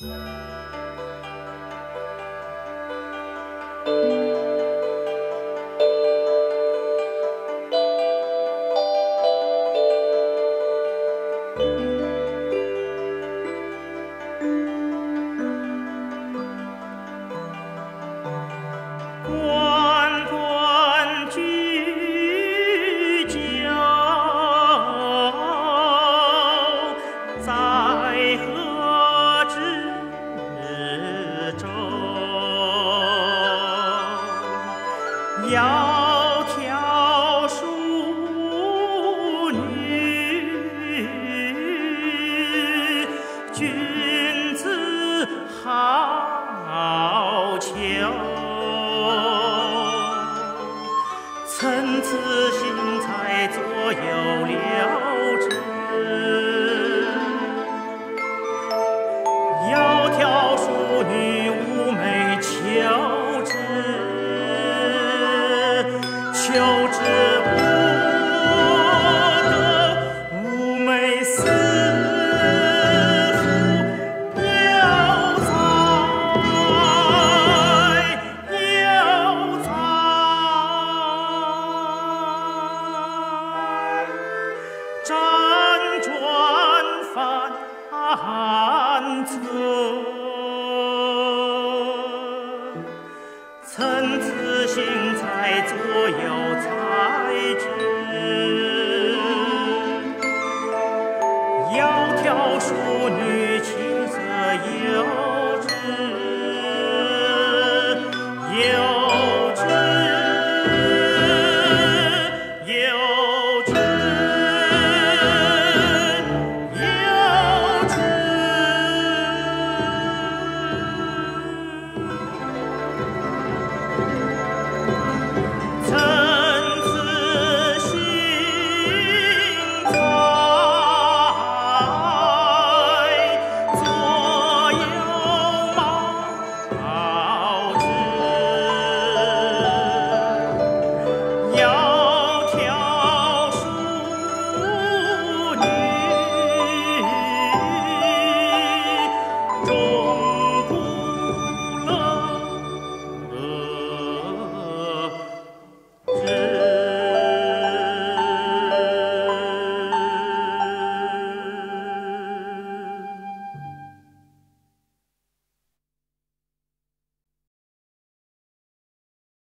Música 窈窕淑女，君子好逑。参差荇菜，左右流之。求之不得，寤寐思妇犹在，犹在。辗转反侧，参差荇菜，左右。小淑女琴瑟友